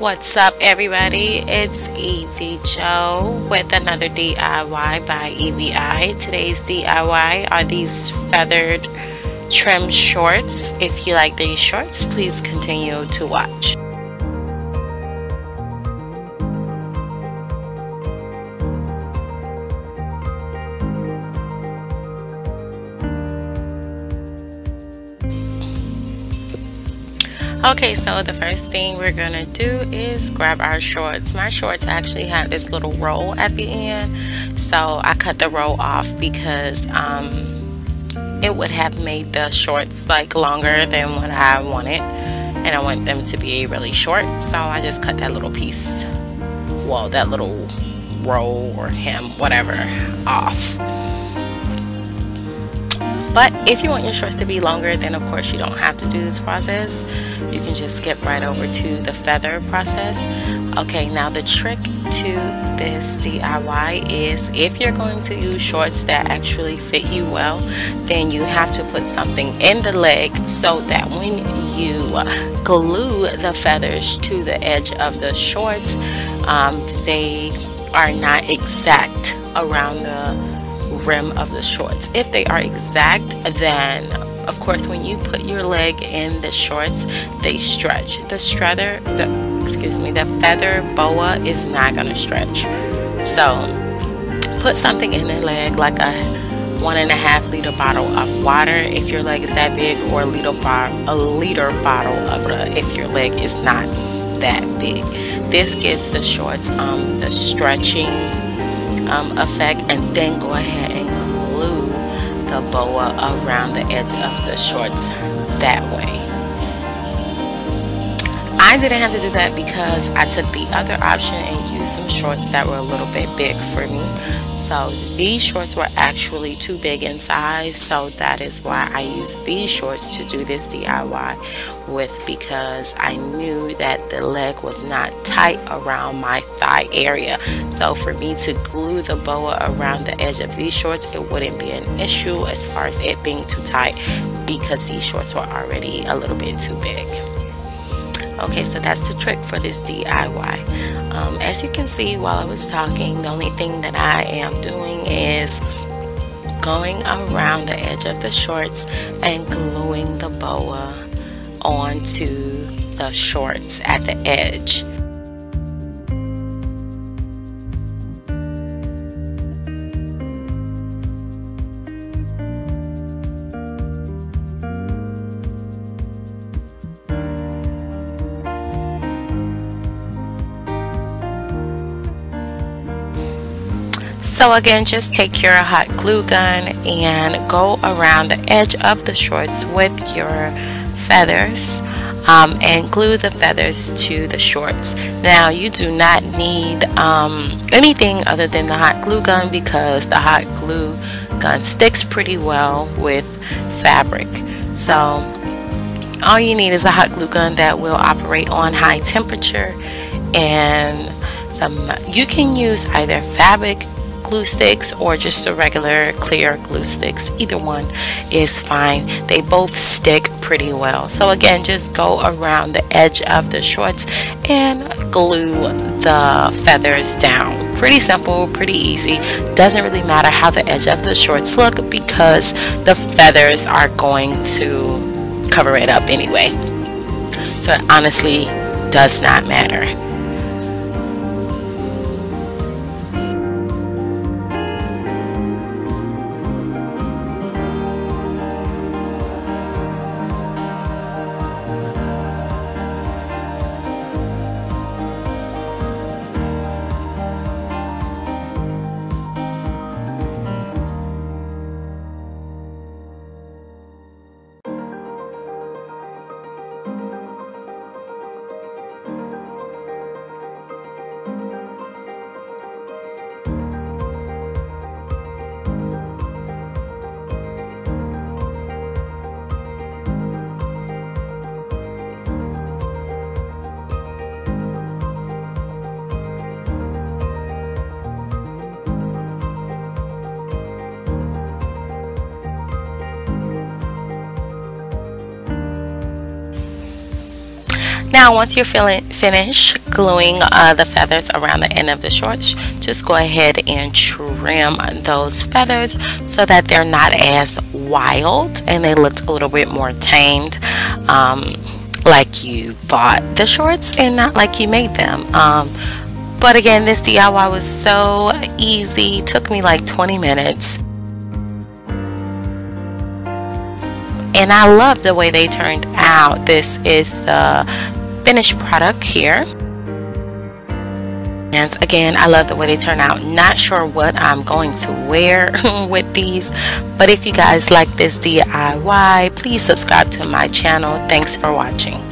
What's up, everybody? It's Evie Joe with another DIY by EVI. Today's DIY are these feathered trim shorts. If you like these shorts, please continue to watch. Okay, so the first thing we're gonna do is grab our shorts. My shorts actually have this little roll at the end, so I cut the roll off because um, it would have made the shorts like longer than what I wanted, and I want them to be really short, so I just cut that little piece, well, that little roll or hem, whatever, off. But if you want your shorts to be longer, then of course you don't have to do this process. You can just skip right over to the feather process. Okay, now the trick to this DIY is if you're going to use shorts that actually fit you well, then you have to put something in the leg so that when you glue the feathers to the edge of the shorts, um, they are not exact around the rim of the shorts. If they are exact, then of course when you put your leg in the shorts, they stretch. The stratter, the excuse me, the feather boa is not gonna stretch. So put something in the leg like a one and a half liter bottle of water if your leg is that big or a liter, a liter bottle of the if your leg is not that big. This gives the shorts um, the stretching um, effect and then go ahead and glue the boa around the edge of the shorts that way. I didn't have to do that because I took the other option and used some shorts that were a little bit big for me so these shorts were actually too big in size. So that is why I used these shorts to do this DIY with because I knew that the leg was not tight around my thigh area. So for me to glue the boa around the edge of these shorts it wouldn't be an issue as far as it being too tight because these shorts were already a little bit too big okay so that's the trick for this DIY um, as you can see while I was talking the only thing that I am doing is going around the edge of the shorts and gluing the boa onto the shorts at the edge So again, just take your hot glue gun and go around the edge of the shorts with your feathers um, and glue the feathers to the shorts. Now you do not need um, anything other than the hot glue gun because the hot glue gun sticks pretty well with fabric. So all you need is a hot glue gun that will operate on high temperature and some you can use either fabric glue sticks or just a regular clear glue sticks. Either one is fine. They both stick pretty well. So again just go around the edge of the shorts and glue the feathers down. Pretty simple pretty easy. Doesn't really matter how the edge of the shorts look because the feathers are going to cover it up anyway. So it honestly does not matter now once you're feeling finished gluing uh, the feathers around the end of the shorts just go ahead and trim those feathers so that they're not as wild and they look a little bit more tamed um, like you bought the shorts and not like you made them. Um, but again this DIY was so easy. Took me like 20 minutes. And I love the way they turned out. This is the finished product here. And again I love the way they turn out. Not sure what I'm going to wear with these but if you guys like this DIY please subscribe to my channel. Thanks for watching